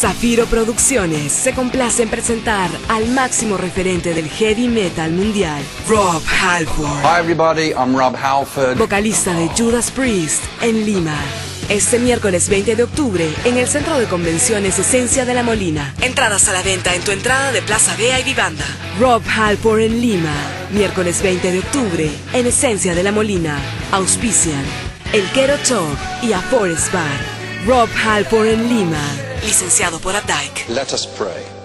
Zafiro Producciones se complace en presentar al máximo referente del heavy metal mundial, Rob Halford, Hi everybody, I'm Rob Halford. vocalista de Judas Priest, en Lima. Este miércoles 20 de octubre en el Centro de Convenciones Esencia de la Molina. Entradas a la venta en tu entrada de Plaza Bea y Vivanda. Rob Halford en Lima. Miércoles 20 de octubre en Esencia de la Molina. Auspician El Quero Talk y A Forest Bar. Rob Halford en Lima. Licenciado por Updike. Let us pray.